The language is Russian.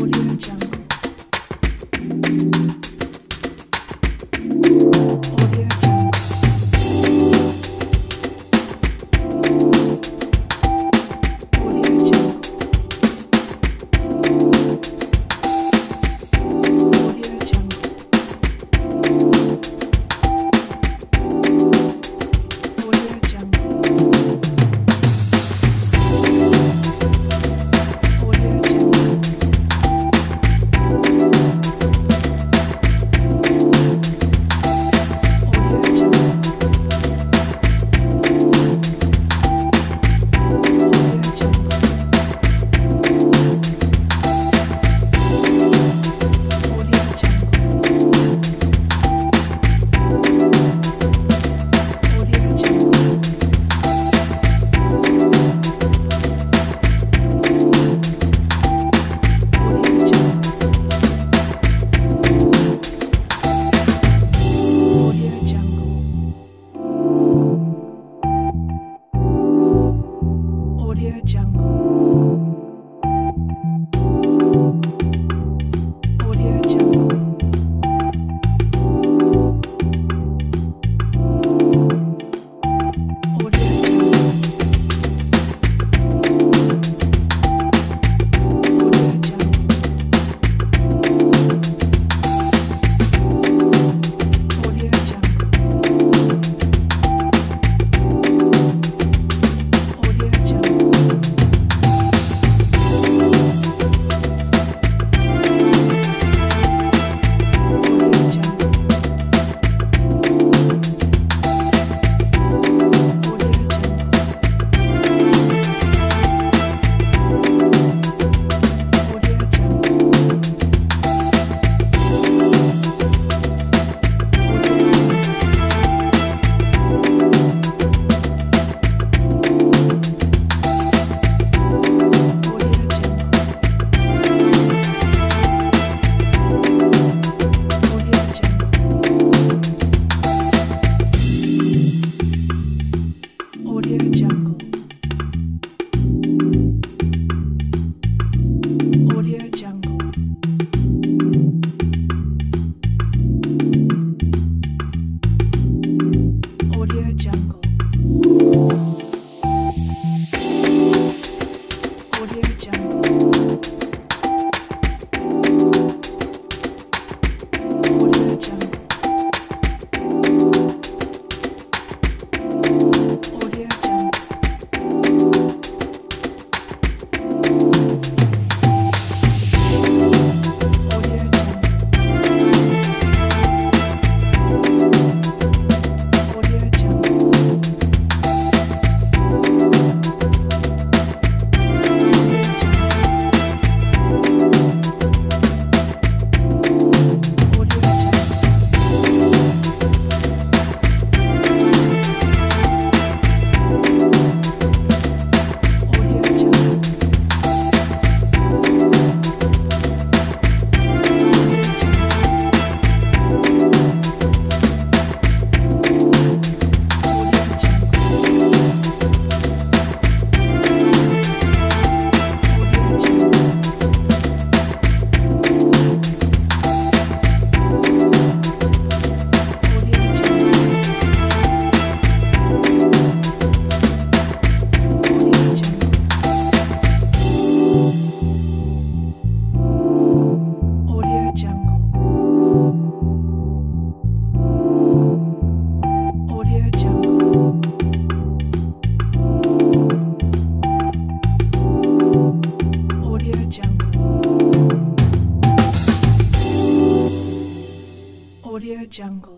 Audio Jungle. Jungle.